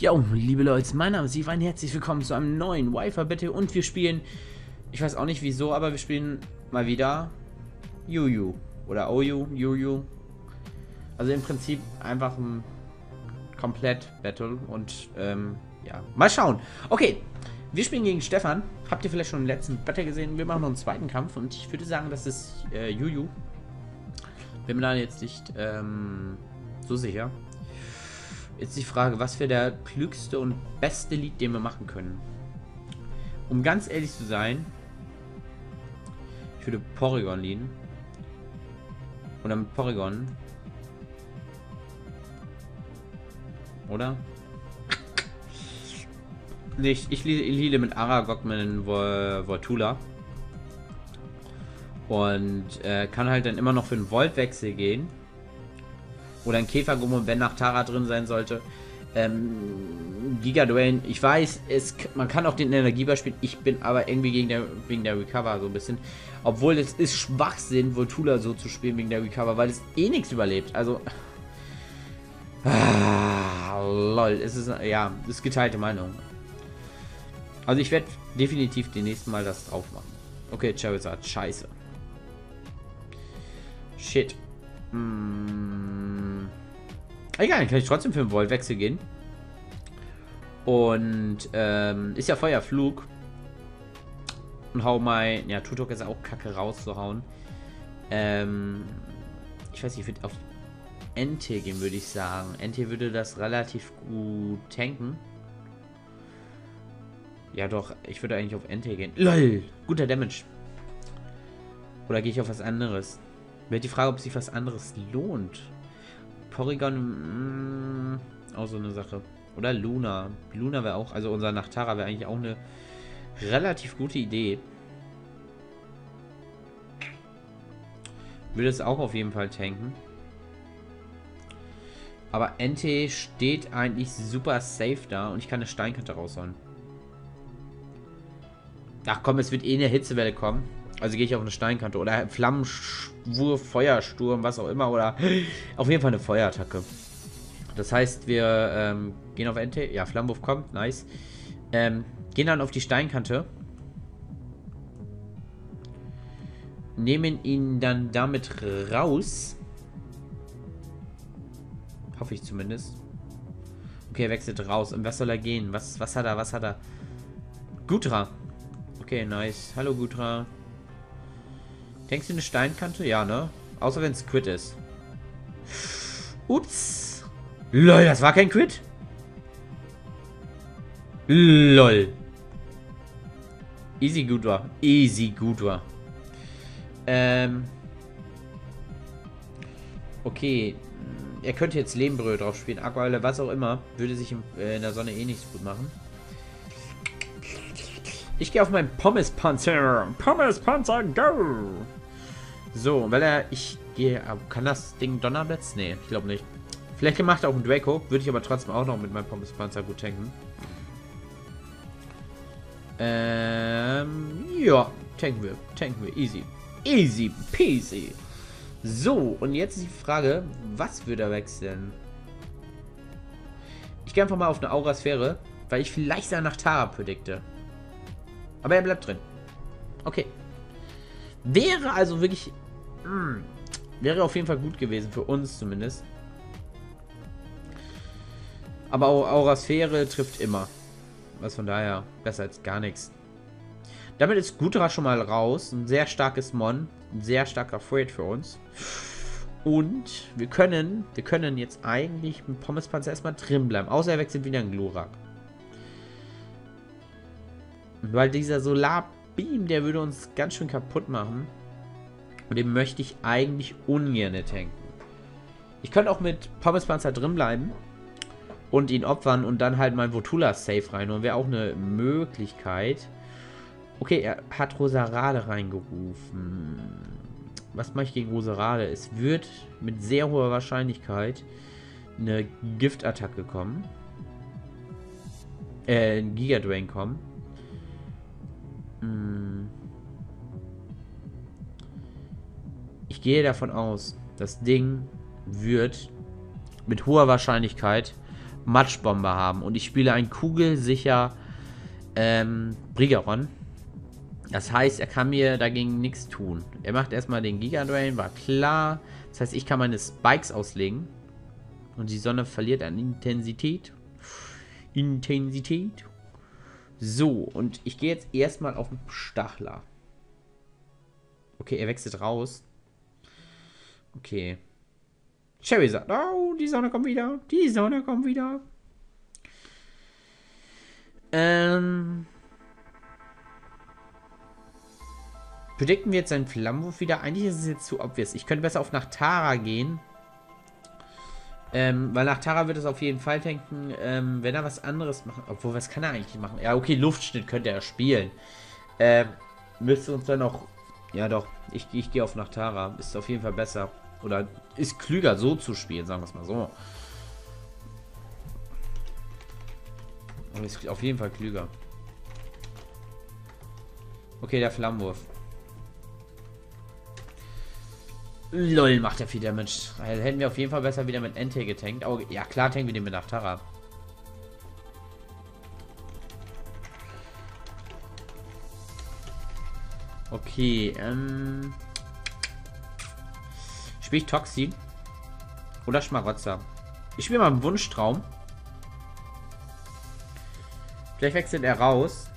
Jo, liebe Leute, mein Name ist Ivan, herzlich willkommen zu einem neuen Wi-Fi Battle und wir spielen, ich weiß auch nicht wieso, aber wir spielen mal wieder Yu oder OU, Yu Also im Prinzip einfach ein komplett Battle und ähm, ja, mal schauen. Okay, wir spielen gegen Stefan. Habt ihr vielleicht schon den letzten Battle gesehen? Wir machen noch einen zweiten Kampf und ich würde sagen, das ist äh, Yu Bin mir da jetzt nicht ähm, so sicher. Jetzt die Frage, was wäre der klügste und beste Lied, den wir machen können? Um ganz ehrlich zu sein, ich würde Porygon lieben. Oder mit Porygon. Oder? Nicht, ich liebe mit Aragog mit Voltula. Und äh, kann halt dann immer noch für einen Voltwechsel gehen. Oder ein Käfergummon, wenn nach Tara drin sein sollte. Ähm, Giga Dwayne, ich weiß, es, man kann auch den Energieball spielen. Ich bin aber irgendwie gegen der, wegen der Recover so ein bisschen. Obwohl es ist Schwachsinn, Voltula so zu spielen wegen der Recover, weil es eh nichts überlebt. Also. Ah, lol. Es ist, ja, das ist geteilte Meinung. Also ich werde definitiv den nächsten Mal das drauf machen. Okay, Charizard, scheiße. Shit. Hm. Egal, kann ich trotzdem für einen Voltwechsel gehen. Und ähm, ist ja Feuerflug. Und hau mein. Ja, Tutok ist auch kacke rauszuhauen. Ähm, ich weiß nicht, ich würde auf Ente gehen, würde ich sagen. Ente würde das relativ gut tanken. Ja, doch, ich würde eigentlich auf Ente gehen. LOL! Guter Damage. Oder gehe ich auf was anderes? Wäre die Frage, ob sich was anderes lohnt. Porygon, mh, mm, auch so eine Sache. Oder Luna. Luna wäre auch, also unser Nachtara wäre eigentlich auch eine relativ gute Idee. Würde es auch auf jeden Fall tanken. Aber Entei steht eigentlich super safe da und ich kann eine Steinkante raushauen. Ach komm, es wird eh eine Hitzewelle kommen. Also gehe ich auf eine Steinkante oder Flammenschwur, Feuersturm, was auch immer. Oder auf jeden Fall eine Feuerattacke. Das heißt, wir ähm, gehen auf Ente. Ja, Flammenwurf kommt, nice. Ähm, gehen dann auf die Steinkante. Nehmen ihn dann damit raus. Hoffe ich zumindest. Okay, er wechselt raus. Und was soll er gehen? Was, was hat er? Was hat er? Gutra. Okay, nice. Hallo Gutra. Denkst du eine Steinkante? Ja, ne? Außer wenn es Quit ist. Ups. Lol, das war kein Quit. Lol. Easy gut war. Easy gut war. Ähm. Okay. Er könnte jetzt Lehmbrühe drauf spielen. Aqualle, was auch immer. Würde sich in, äh, in der Sonne eh nichts gut machen. Ich gehe auf meinen Pommes-Panzer. Pommes-Panzer, go! So, weil er... Ich gehe... Kann das Ding Donnerblitz? Nee, ich glaube nicht. Vielleicht gemacht auch ein Draco. Würde ich aber trotzdem auch noch mit meinem Pommes-Panzer gut tanken. Ähm... Ja, tanken wir. Tanken wir. Easy. Easy peasy. So, und jetzt ist die Frage, was würde er wechseln? Ich gehe einfach mal auf eine Aura-Sphäre, weil ich vielleicht nach Tara predikte. Aber er bleibt drin. Okay. Wäre also wirklich... Mh, hm, wäre auf jeden Fall gut gewesen, für uns zumindest. Aber Aurasphäre trifft immer. Was von daher besser als gar nichts. Damit ist Gutra schon mal raus. Ein sehr starkes Mon. Ein sehr starker Freight für uns. Und wir können, wir können jetzt eigentlich mit Pommespanzer erstmal drin bleiben. Außer er wechselt wieder in Glurak. Weil dieser Solarbeam, der würde uns ganz schön kaputt machen. Und den möchte ich eigentlich ungern tanken. Ich könnte auch mit Pommespanzer drin bleiben. Und ihn opfern und dann halt mein Votula safe rein. Und wäre auch eine Möglichkeit. Okay, er hat Rosarade reingerufen. Was mache ich gegen Rosarade? Es wird mit sehr hoher Wahrscheinlichkeit eine Giftattacke kommen. Äh, ein Gigadrain kommen. Ich gehe davon aus, das Ding wird mit hoher Wahrscheinlichkeit Matschbombe haben. Und ich spiele ein kugelsicher ähm, Brigaron. Das heißt, er kann mir dagegen nichts tun. Er macht erstmal den Giga Drain, war klar. Das heißt, ich kann meine Spikes auslegen. Und die Sonne verliert an Intensität. Intensität. So, und ich gehe jetzt erstmal auf den Stachler. Okay, er wechselt raus. Okay. Sherry sagt, oh, die Sonne kommt wieder. Die Sonne kommt wieder. Ähm. Predikten wir jetzt seinen Flammenwurf wieder? Eigentlich ist es jetzt zu obvious. Ich könnte besser auf Nachtara gehen. Ähm, weil Nachtara wird es auf jeden Fall tanken, ähm, wenn er was anderes macht. Obwohl, was kann er eigentlich machen? Ja, okay, Luftschnitt könnte er spielen. Ähm, müsste uns dann noch... Ja, doch. Ich, ich gehe auf Nachtara. Ist auf jeden Fall besser. Oder ist klüger, so zu spielen, sagen wir es mal so. Ist auf jeden Fall klüger. Okay, der Flammenwurf. Lol, macht er viel Damage. Hätten wir auf jeden Fall besser wieder mit NT getankt. Aber ja, klar tanken wir den mit Nachtara. Okay, ähm... Spiele ich Toxi? Oder Schmarotzer? Ich spiele mal einen Wunschtraum. Vielleicht wechselt er raus.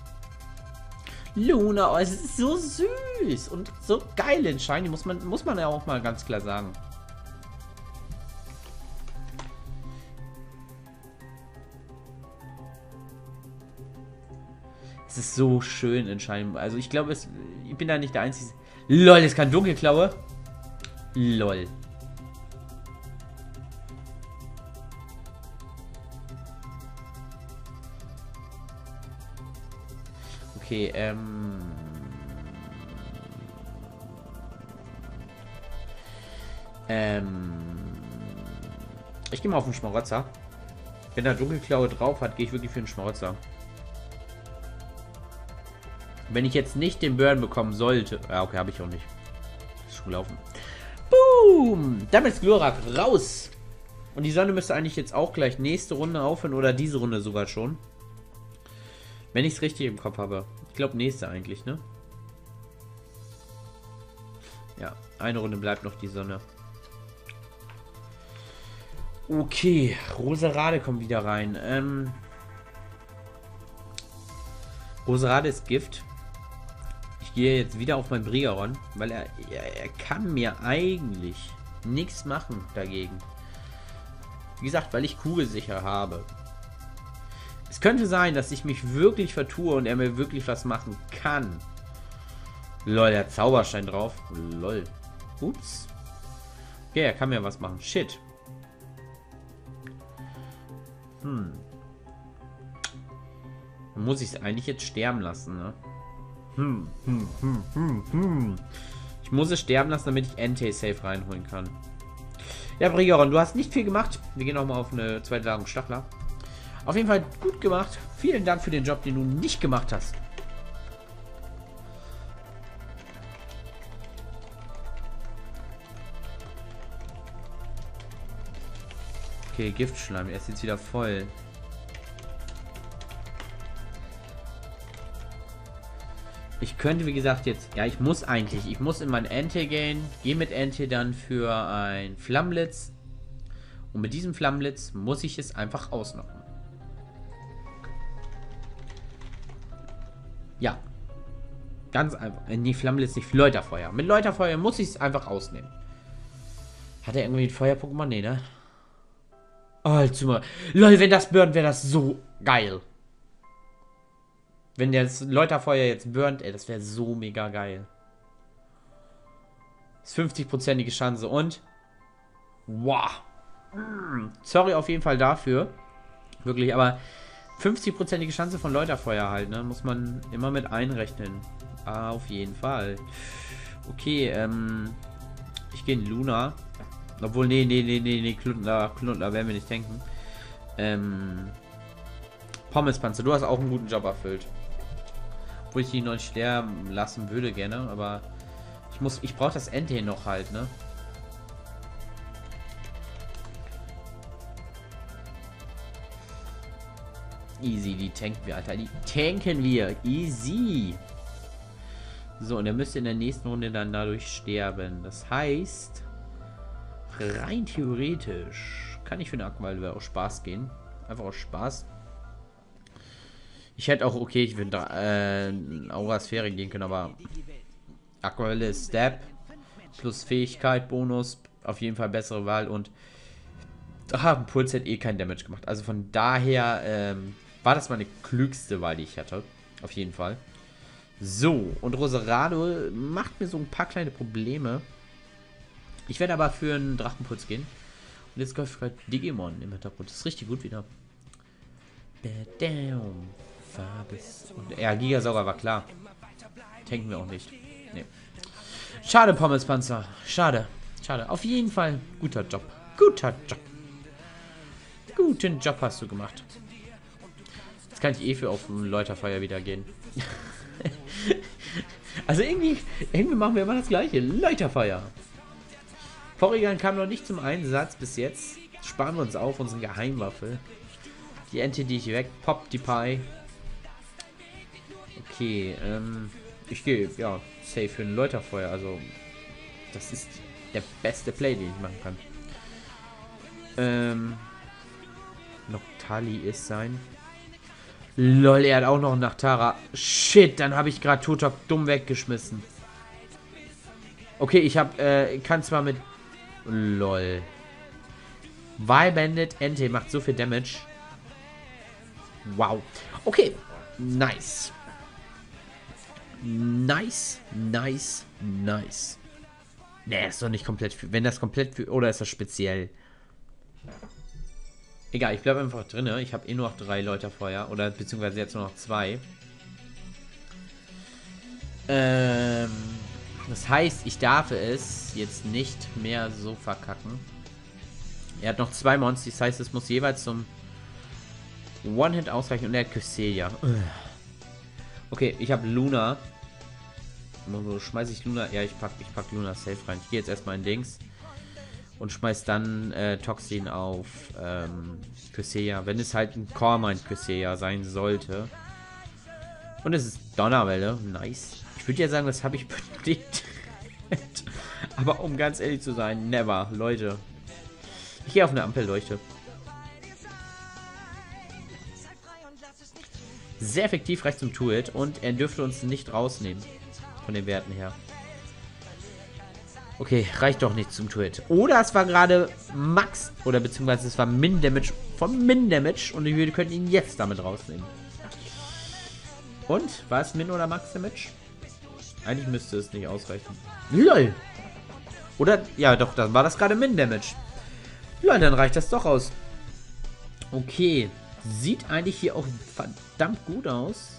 Luna, oh, es ist so süß und so geil in Shiny, muss man, muss man ja auch mal ganz klar sagen. Es ist so schön in Shiny. Also ich glaube, ich bin da nicht der Einzige. LOL, es kann Dunkelklaue. LOL. Okay, ähm... Ähm... Ich gehe mal auf den Schmarotzer. Wenn er Dunkelklaue drauf hat, gehe ich wirklich für den Schmarotzer. Wenn ich jetzt nicht den Burn bekommen sollte... Ja, okay, habe ich auch nicht. Ist schon gelaufen. Boom! Damit ist Glurak raus. Und die Sonne müsste eigentlich jetzt auch gleich nächste Runde aufhören oder diese Runde sogar schon. Wenn ich es richtig im Kopf habe. Ich glaube nächste eigentlich, ne? Ja, eine Runde bleibt noch die Sonne. Okay, Roserade kommt wieder rein. Ähm, Roserade ist Gift. Ich gehe jetzt wieder auf mein Brigaron, weil er, er, er kann mir eigentlich nichts machen dagegen. Wie gesagt, weil ich kugelsicher habe. Es könnte sein, dass ich mich wirklich vertue und er mir wirklich was machen kann. Lol, der Zauberstein drauf. Lol. Ups. Okay, er kann mir was machen. Shit. Hm. Muss ich es eigentlich jetzt sterben lassen, ne? Hm, hm, hm, hm, hm. Ich muss es sterben lassen, damit ich NT-Safe reinholen kann. Ja, Brigeron, du hast nicht viel gemacht. Wir gehen nochmal auf eine zweite Ladung Stachler. Auf jeden Fall gut gemacht. Vielen Dank für den Job, den du nicht gemacht hast. Okay, Giftschleim. Er ist jetzt wieder voll. Ich könnte, wie gesagt, jetzt... Ja, ich muss eigentlich. Ich muss in mein Ente gehen. Gehe mit Ente dann für ein Flammblitz. Und mit diesem Flammblitz muss ich es einfach ausnocken. Ja. Ganz einfach. Äh, nee, Flammblitz nicht. Läuterfeuer. Mit Läuterfeuer muss ich es einfach ausnehmen. Hat er irgendwie ein Feuer-Pokémon? Nee, ne? Alter, Leute, wenn das burnt, wäre das so geil. Wenn das Läuterfeuer jetzt burnt, ey, das wäre so mega geil. Das ist 50-prozentige Chance und... Wow. Sorry auf jeden Fall dafür. Wirklich, aber 50-prozentige Chance von Läuterfeuer halt, ne? Muss man immer mit einrechnen. Ah, auf jeden Fall. Okay, ähm... Ich gehe in Luna. Obwohl, nee, nee, nee, nee, nee, Klundler, Klundler werden wir nicht denken. Ähm... Pommespanzer, du hast auch einen guten Job erfüllt. Obwohl ich ihn noch nicht sterben lassen würde gerne, aber... Ich muss, ich brauche das Ente noch halt, ne? Easy, die tanken wir, Alter. Die tanken wir. Easy. So, und er müsste in der nächsten Runde dann dadurch sterben. Das heißt, rein theoretisch kann ich für eine Aquavalve auch Spaß gehen. Einfach aus Spaß. Ich hätte auch, okay, ich würde äh, Aura-Sphäre gehen können, aber Aquavalve Step plus Fähigkeit, Bonus, auf jeden Fall bessere Wahl und ah, Puls hat eh kein Damage gemacht. Also von daher ähm, war das meine klügste Wahl, die ich hatte. Auf jeden Fall. So, und Roserado macht mir so ein paar kleine Probleme. Ich werde aber für einen Drachenpuls gehen. Und jetzt läuft gerade Digimon im Hintergrund. Das ist richtig gut wieder. Fabis. Und ja, Gigasauger war klar. Tanken wir auch nicht. Nee. Schade, Pommespanzer. Schade. Schade. Auf jeden Fall guter Job. Guter Job. Guten Job hast du gemacht. Kann ich eh für auf ein Läuterfeuer wieder gehen. also irgendwie, irgendwie machen wir immer das gleiche. Läuterfeuer. Korrigan kam noch nicht zum Einsatz bis jetzt. Sparen wir uns auf, unsere Geheimwaffe. Die Ente, die ich weg. Pop die Pie. Okay, ähm, ich gehe, ja, safe für ein Läuterfeuer. Also, das ist der beste Play, den ich machen kann. Ähm, Noctali ist sein. Lol, er hat auch noch Nachtara. Shit, dann habe ich gerade Totok dumm weggeschmissen. Okay, ich habe, äh, kann zwar mit... Lol. Wild Ente macht so viel Damage. Wow. Okay, nice. Nice, nice, nice. Ne, ist doch nicht komplett für. Wenn das komplett für. Oder ist das speziell? Egal, ich bleibe einfach drin. Ich habe eh nur noch drei Leute vorher. Oder beziehungsweise jetzt nur noch zwei. Ähm, das heißt, ich darf es jetzt nicht mehr so verkacken. Er hat noch zwei Monster. Das heißt, es muss jeweils zum One-Hit ausreichen. Und er hat Kyselia. Okay, ich habe Luna. Schmeiße ich Luna. Ja, ich pack, ich pack Luna safe rein. Ich gehe jetzt erstmal in Dings. Und schmeiß dann äh, Toxin auf ähm, Kyseya. Wenn es halt ein Coremind Kyseya sein sollte. Und es ist Donnerwelle. Nice. Ich würde ja sagen, das habe ich bedingt. Aber um ganz ehrlich zu sein, never, Leute. Ich gehe auf eine Ampelleuchte. Sehr effektiv reicht zum To-It und er dürfte uns nicht rausnehmen. Von den Werten her. Okay, reicht doch nicht zum To-Hit. Oder es war gerade Max, oder beziehungsweise es war Min-Damage vom Min-Damage und wir können ihn jetzt damit rausnehmen. Und? War es Min- oder Max-Damage? Eigentlich müsste es nicht ausreichen. LOL! Oder? Ja, doch, dann war das gerade Min-Damage. LOL, dann reicht das doch aus. Okay. Sieht eigentlich hier auch verdammt gut aus.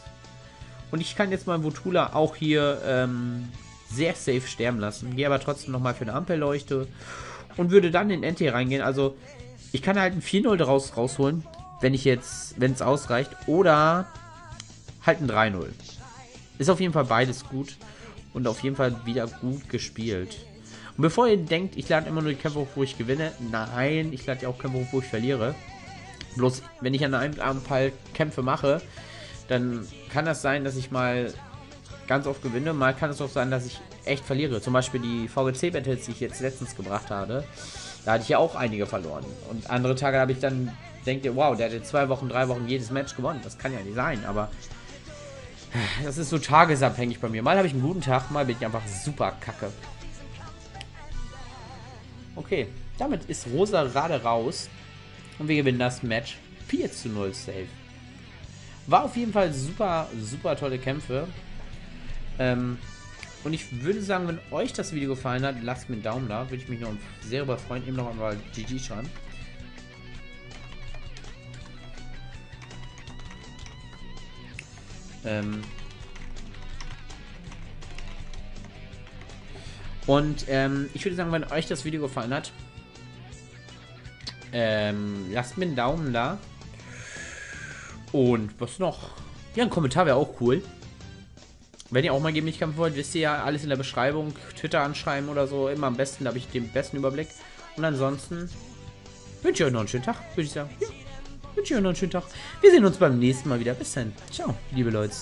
Und ich kann jetzt mal Votula auch hier ähm, sehr safe sterben lassen. Gehe aber trotzdem nochmal für eine Ampelleuchte. Und würde dann in NT reingehen. Also ich kann halt ein 4-0 daraus rausholen. Wenn ich jetzt, wenn es ausreicht. Oder halt ein 3-0. Ist auf jeden Fall beides gut. Und auf jeden Fall wieder gut gespielt. Und bevor ihr denkt, ich lade immer nur die Kämpfe hoch, wo ich gewinne. Nein, ich lade ja auch Kämpfe hoch, wo ich verliere. Bloß, wenn ich an einem Abend Kämpfe mache, dann kann das sein, dass ich mal ganz oft gewinne. Mal kann es auch sein, dass ich echt verliere. Zum Beispiel die VGC-Battles, die ich jetzt letztens gebracht habe. Da hatte ich ja auch einige verloren. Und andere Tage habe ich dann, denkt ihr, wow, der hat jetzt zwei Wochen, drei Wochen jedes Match gewonnen. Das kann ja nicht sein, aber das ist so tagesabhängig bei mir. Mal habe ich einen guten Tag, mal bin ich einfach super kacke. Okay, damit ist Rosa gerade raus. Und wir gewinnen das Match 4 zu 0 safe. War auf jeden Fall super, super tolle Kämpfe. Ähm, und ich würde sagen, wenn euch das Video gefallen hat, lasst mir einen Daumen da. Würde ich mich noch sehr über freuen. Eben noch einmal GG schreiben. Ähm und ähm, ich würde sagen, wenn euch das Video gefallen hat, ähm, lasst mir einen Daumen da. Und was noch? Ja, ein Kommentar wäre auch cool. Wenn ihr auch mal gegen mich kämpfen wollt, wisst ihr ja alles in der Beschreibung. Twitter anschreiben oder so. Immer am besten, da habe ich den besten Überblick. Und ansonsten wünsche ich euch noch einen schönen Tag, würde ich sagen. Ja, wünsche euch noch einen schönen Tag. Wir sehen uns beim nächsten Mal wieder. Bis dann. Ciao, liebe Leute.